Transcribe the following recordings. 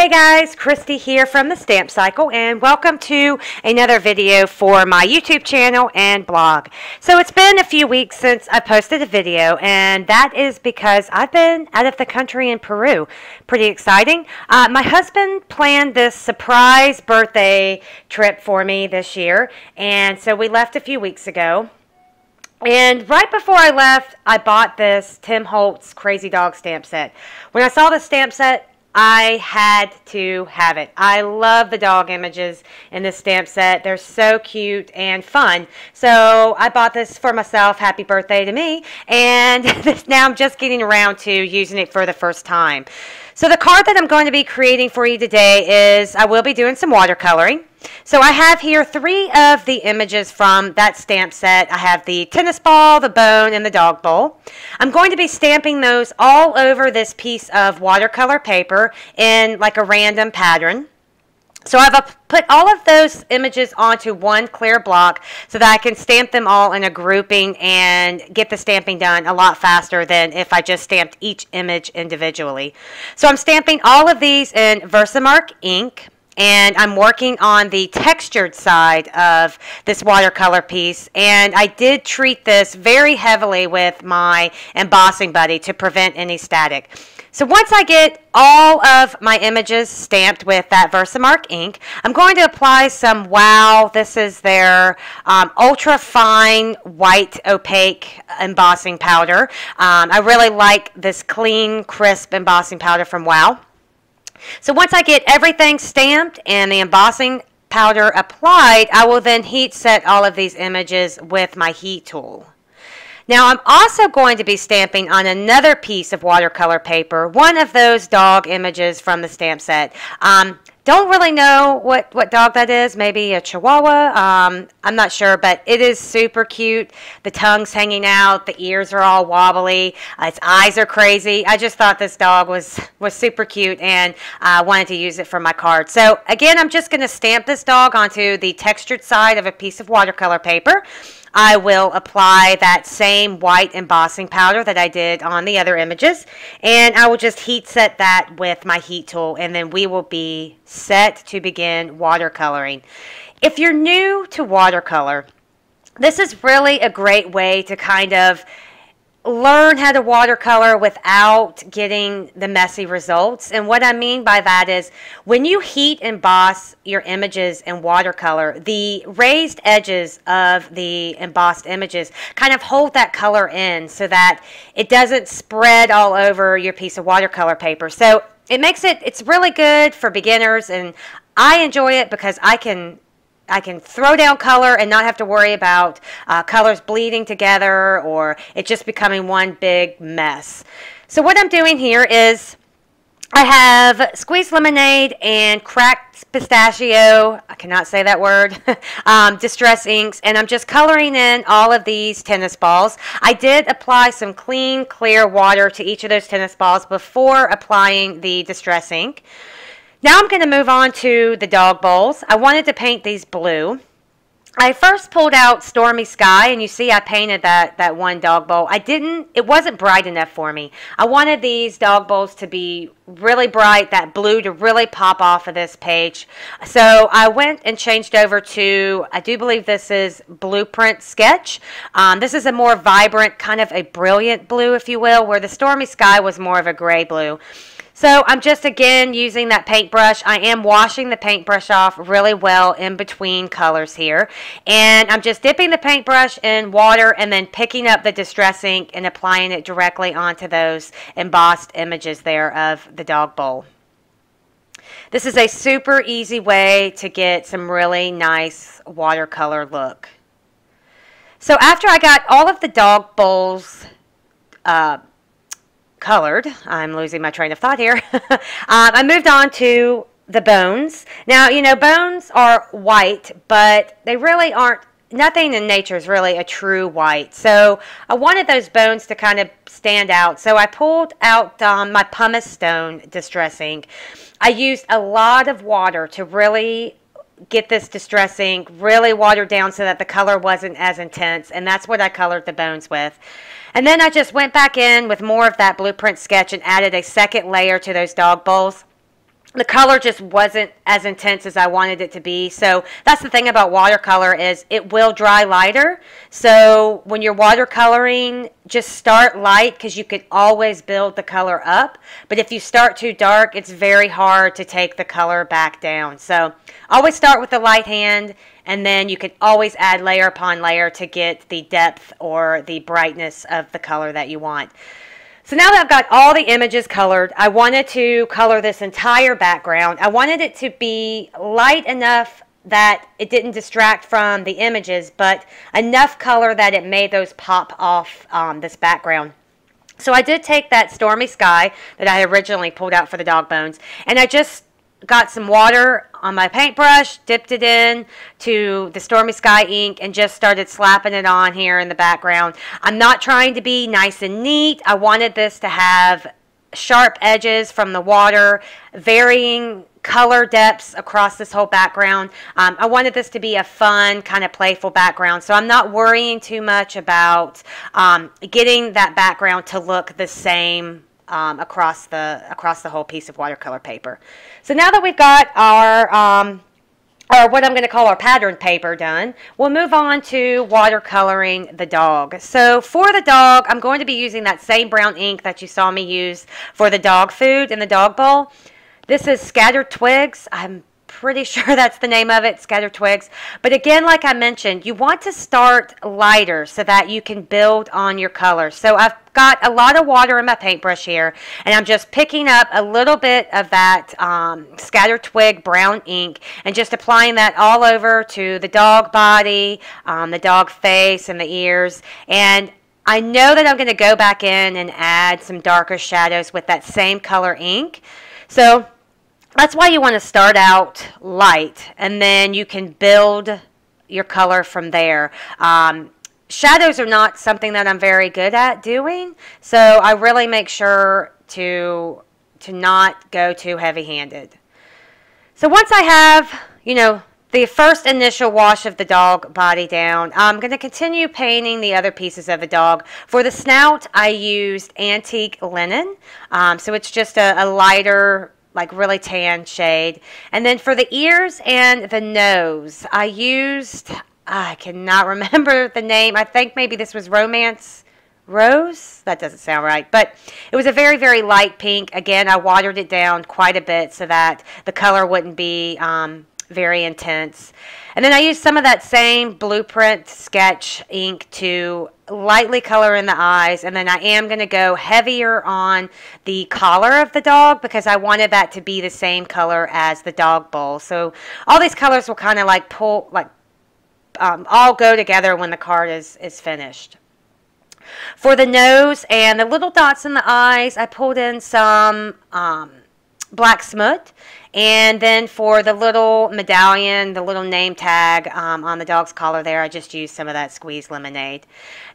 Hey guys, Christy here from the Stamp Cycle and welcome to another video for my YouTube channel and blog. So it's been a few weeks since I posted a video and that is because I've been out of the country in Peru. Pretty exciting. Uh, my husband planned this surprise birthday trip for me this year and so we left a few weeks ago. And right before I left, I bought this Tim Holtz Crazy Dog stamp set. When I saw the stamp set, I had to have it. I love the dog images in this stamp set. They're so cute and fun. So I bought this for myself. Happy birthday to me. And now I'm just getting around to using it for the first time. So the card that I'm going to be creating for you today is I will be doing some watercoloring. So I have here three of the images from that stamp set. I have the tennis ball, the bone, and the dog bowl. I'm going to be stamping those all over this piece of watercolor paper in like a random pattern. So I've put all of those images onto one clear block so that I can stamp them all in a grouping and get the stamping done a lot faster than if I just stamped each image individually. So I'm stamping all of these in Versamark ink and I'm working on the textured side of this watercolor piece and I did treat this very heavily with my embossing buddy to prevent any static. So once I get all of my images stamped with that Versamark ink, I'm going to apply some WOW. This is their um, ultra fine white opaque embossing powder. Um, I really like this clean, crisp embossing powder from WOW. So once I get everything stamped and the embossing powder applied, I will then heat set all of these images with my heat tool. Now I'm also going to be stamping on another piece of watercolor paper, one of those dog images from the stamp set. Um, don't really know what, what dog that is. Maybe a Chihuahua. Um, I'm not sure, but it is super cute. The tongue's hanging out. The ears are all wobbly. Uh, its eyes are crazy. I just thought this dog was, was super cute and I uh, wanted to use it for my card. So again, I'm just going to stamp this dog onto the textured side of a piece of watercolor paper. I will apply that same white embossing powder that I did on the other images and I will just heat set that with my heat tool and then we will be set to begin watercoloring. If you're new to watercolor, this is really a great way to kind of learn how to watercolor without getting the messy results. And what I mean by that is when you heat emboss your images in watercolor, the raised edges of the embossed images kind of hold that color in so that it doesn't spread all over your piece of watercolor paper. So it makes it, it's really good for beginners and I enjoy it because I can I can throw down color and not have to worry about uh, colors bleeding together or it just becoming one big mess. So what I'm doing here is I have squeezed lemonade and cracked pistachio, I cannot say that word, um, distress inks, and I'm just coloring in all of these tennis balls. I did apply some clean, clear water to each of those tennis balls before applying the distress ink. Now I'm going to move on to the dog bowls. I wanted to paint these blue. I first pulled out Stormy Sky, and you see I painted that, that one dog bowl. I didn't, it wasn't bright enough for me. I wanted these dog bowls to be really bright, that blue to really pop off of this page. So I went and changed over to, I do believe this is Blueprint Sketch. Um, this is a more vibrant, kind of a brilliant blue, if you will, where the Stormy Sky was more of a gray blue. So I'm just again using that paintbrush. I am washing the paintbrush off really well in between colors here. And I'm just dipping the paintbrush in water and then picking up the distress ink and applying it directly onto those embossed images there of the dog bowl. This is a super easy way to get some really nice watercolor look. So after I got all of the dog bowls uh, colored. I'm losing my train of thought here. um, I moved on to the bones. Now, you know, bones are white, but they really aren't, nothing in nature is really a true white. So I wanted those bones to kind of stand out. So I pulled out um, my pumice stone distress ink. I used a lot of water to really get this distress ink really watered down so that the color wasn't as intense and that's what I colored the bones with. And then I just went back in with more of that blueprint sketch and added a second layer to those dog bowls. The color just wasn't as intense as I wanted it to be. So that's the thing about watercolor is it will dry lighter. So when you're watercoloring, just start light because you can always build the color up. But if you start too dark, it's very hard to take the color back down. So always start with the light hand and then you can always add layer upon layer to get the depth or the brightness of the color that you want. So now that I've got all the images colored, I wanted to color this entire background. I wanted it to be light enough that it didn't distract from the images, but enough color that it made those pop off um, this background. So I did take that stormy sky that I originally pulled out for the dog bones, and I just got some water on my paintbrush, dipped it in to the Stormy Sky ink, and just started slapping it on here in the background. I'm not trying to be nice and neat. I wanted this to have sharp edges from the water, varying color depths across this whole background. Um, I wanted this to be a fun, kind of playful background, so I'm not worrying too much about um, getting that background to look the same um, across the across the whole piece of watercolor paper. So now that we've got our um, or what I'm going to call our pattern paper done, we'll move on to watercoloring the dog. So for the dog, I'm going to be using that same brown ink that you saw me use for the dog food in the dog bowl. This is Scattered Twigs. I'm pretty sure that's the name of it, scatter Twigs. But again, like I mentioned, you want to start lighter so that you can build on your color. So I've got a lot of water in my paintbrush here, and I'm just picking up a little bit of that um, Scattered Twig brown ink and just applying that all over to the dog body, um, the dog face, and the ears. And I know that I'm going to go back in and add some darker shadows with that same color ink. So that's why you want to start out light and then you can build your color from there. Um, shadows are not something that I'm very good at doing, so I really make sure to to not go too heavy-handed. So once I have, you know, the first initial wash of the dog body down, I'm going to continue painting the other pieces of the dog. For the snout, I used antique linen, um, so it's just a, a lighter like really tan shade. And then for the ears and the nose, I used, I cannot remember the name. I think maybe this was Romance Rose. That doesn't sound right. But it was a very, very light pink. Again, I watered it down quite a bit so that the color wouldn't be um, very intense. And then I used some of that same blueprint sketch ink to lightly color in the eyes. And then I am going to go heavier on the collar of the dog because I wanted that to be the same color as the dog bowl. So all these colors will kind of like pull, like um, all go together when the card is, is finished. For the nose and the little dots in the eyes, I pulled in some um, black smut and then for the little medallion, the little name tag um, on the dog's collar there, I just used some of that squeezed lemonade.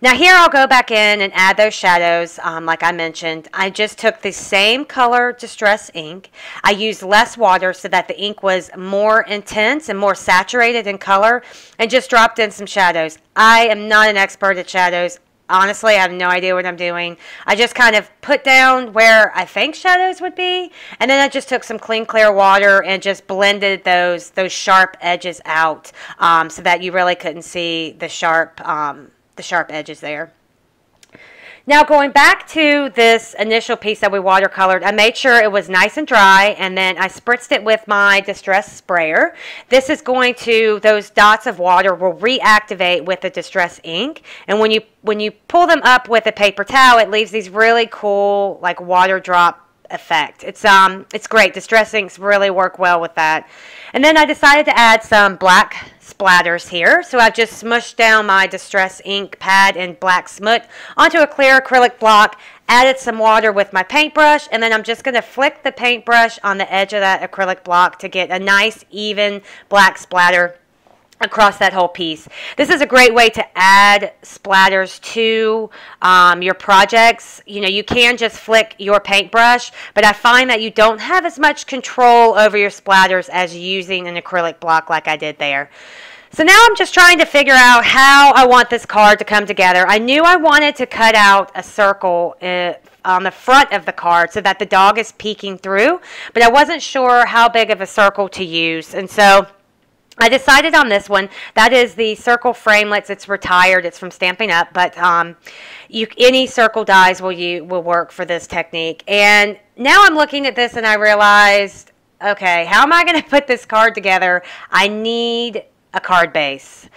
Now here I'll go back in and add those shadows um, like I mentioned. I just took the same color Distress ink. I used less water so that the ink was more intense and more saturated in color and just dropped in some shadows. I am not an expert at shadows honestly, I have no idea what I'm doing. I just kind of put down where I think shadows would be, and then I just took some clean, clear water and just blended those those sharp edges out, um, so that you really couldn't see the sharp um, the sharp edges there. Now going back to this initial piece that we watercolored, I made sure it was nice and dry and then I spritzed it with my Distress sprayer. This is going to, those dots of water will reactivate with the Distress ink and when you, when you pull them up with a paper towel, it leaves these really cool like water drop effect. It's um it's great. Distress inks really work well with that. And then I decided to add some black splatters here. So I've just smushed down my Distress ink pad in black smut onto a clear acrylic block, added some water with my paintbrush, and then I'm just going to flick the paintbrush on the edge of that acrylic block to get a nice even black splatter across that whole piece. This is a great way to add splatters to um, your projects. You know, you can just flick your paintbrush, but I find that you don't have as much control over your splatters as using an acrylic block like I did there. So now I'm just trying to figure out how I want this card to come together. I knew I wanted to cut out a circle uh, on the front of the card so that the dog is peeking through. But I wasn't sure how big of a circle to use. And so I decided on this one. That is the circle framelits. It's retired. It's from Stampin' Up. But um, you, any circle dies will you will work for this technique. And now I'm looking at this and I realized, okay, how am I going to put this card together? I need a card base.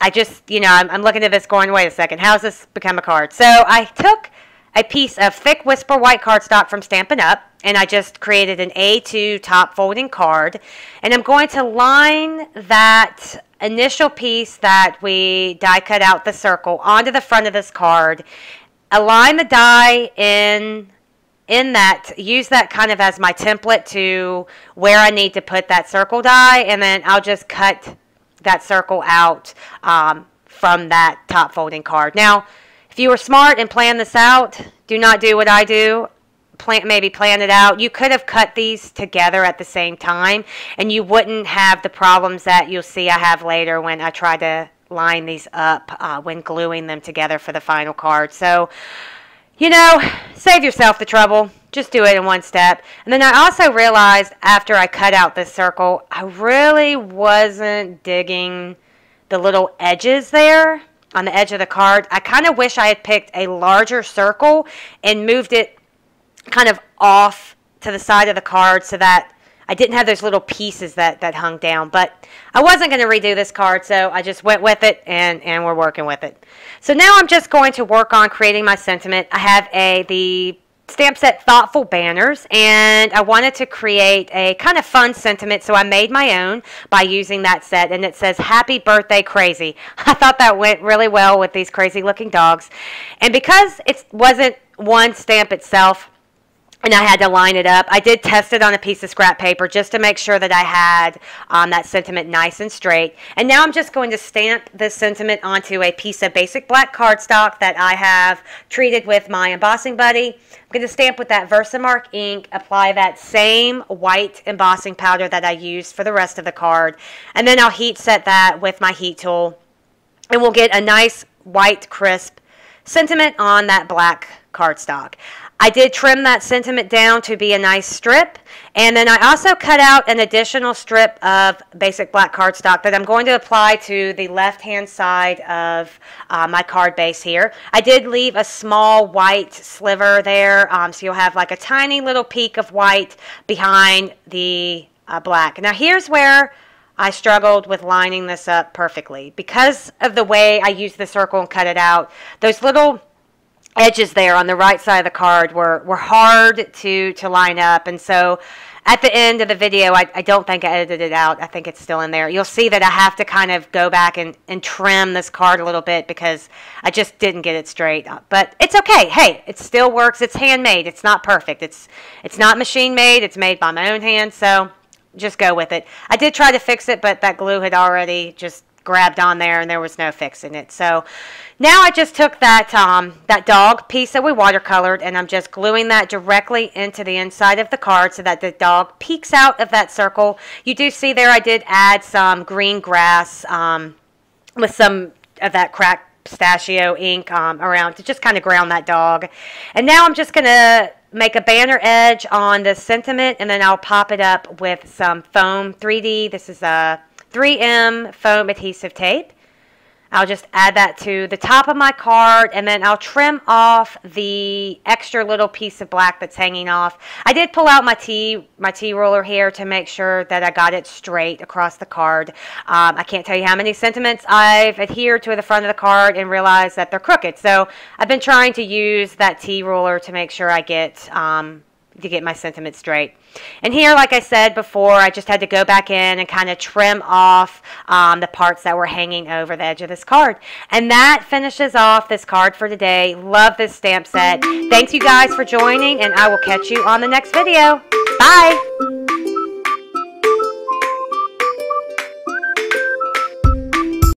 I just, you know, I'm, I'm looking at this going, wait a second, how's this become a card? So I took a piece of thick whisper white cardstock from Stampin' Up! and I just created an A2 top folding card. And I'm going to line that initial piece that we die cut out the circle onto the front of this card. Align the die in in that, use that kind of as my template to where I need to put that circle die, and then I'll just cut that circle out um, from that top folding card. Now, if you were smart and planned this out, do not do what I do. Plan, maybe plan it out. You could have cut these together at the same time, and you wouldn't have the problems that you'll see I have later when I try to line these up uh, when gluing them together for the final card. So, you know, save yourself the trouble. Just do it in one step. And then I also realized after I cut out this circle, I really wasn't digging the little edges there on the edge of the card. I kind of wish I had picked a larger circle and moved it kind of off to the side of the card so that I didn't have those little pieces that, that hung down. But I wasn't going to redo this card, so I just went with it, and, and we're working with it. So now I'm just going to work on creating my sentiment. I have a the stamp set thoughtful banners and I wanted to create a kind of fun sentiment so I made my own by using that set and it says happy birthday crazy. I thought that went really well with these crazy looking dogs. And because it wasn't one stamp itself and I had to line it up. I did test it on a piece of scrap paper just to make sure that I had um, that sentiment nice and straight. And now I'm just going to stamp this sentiment onto a piece of basic black cardstock that I have treated with my embossing buddy. I'm going to stamp with that Versamark ink, apply that same white embossing powder that I used for the rest of the card, and then I'll heat set that with my heat tool. And we'll get a nice white crisp sentiment on that black cardstock. I did trim that sentiment down to be a nice strip. And then I also cut out an additional strip of basic black cardstock that I'm going to apply to the left-hand side of uh, my card base here. I did leave a small white sliver there, um, so you'll have like a tiny little peek of white behind the uh, black. Now here's where I struggled with lining this up perfectly. Because of the way I used the circle and cut it out, those little edges there on the right side of the card were, were hard to, to line up. And so at the end of the video, I, I don't think I edited it out. I think it's still in there. You'll see that I have to kind of go back and, and trim this card a little bit because I just didn't get it straight. But it's okay. Hey, it still works. It's handmade. It's not perfect. It's, it's not machine made. It's made by my own hand. So just go with it. I did try to fix it, but that glue had already just grabbed on there and there was no fixing it. So now I just took that, um, that dog piece that we watercolored and I'm just gluing that directly into the inside of the card so that the dog peeks out of that circle. You do see there I did add some green grass um, with some of that cracked pistachio ink um, around to just kind of ground that dog. And now I'm just going to make a banner edge on the sentiment and then I'll pop it up with some foam 3D. This is a 3M foam adhesive tape. I'll just add that to the top of my card and then I'll trim off the extra little piece of black that's hanging off. I did pull out my T my T roller here to make sure that I got it straight across the card. Um, I can't tell you how many sentiments I've adhered to the front of the card and realized that they're crooked. So I've been trying to use that T roller to make sure I get um, to get my sentiment straight. And here, like I said before, I just had to go back in and kind of trim off um, the parts that were hanging over the edge of this card. And that finishes off this card for today. Love this stamp set. Thanks you guys for joining, and I will catch you on the next video. Bye!